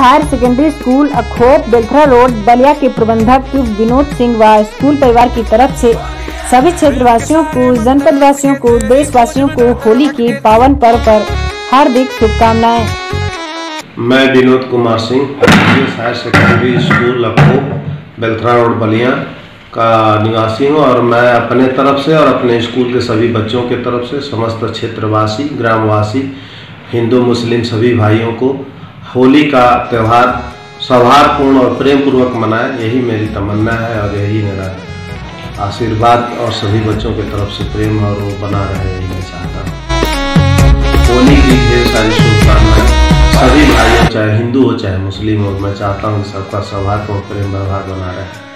Higher secondary school Akhop Belthara road, Ballia के प्रबंधक विनोद सिंह व स्कूल परिवार की तरफ़ से सभी क्षेत्रवासियों को जनपद वासियों को, देशवासियों को होली के पावन पर्व पर हार्दिक शुभकामनाएँ। मैं Vinod Kumar Singh higher secondary school Akhop, Belthara road, Ballia का निवासी हूँ और मैं अपने तरफ़ से और अपने स्कूल के सभी बच्चों के तरफ़ से, समस्त क्षेत्रवासी, ग्रामवासी, हिंदू, मुस्लिम सभी भाइयों को होली का त्यौहार सौहार्दपूर्ण और प्रेम पूर्वक मनाएँ, यही मेरी तमन्ना है और यही मेरा आशीर्वाद और सभी बच्चों की तरफ़ से प्रेम और वो बना रहे यही मैं चाहता हूँ। होली की ढेर सारी शुभकामनाएँ। सभी भाइयों, चाहे हिंदू हो, चाहे मुस्लिम हो, मैं चाहता हूँ सबका सौहार्द प्रेम व्यवहार बना रहे।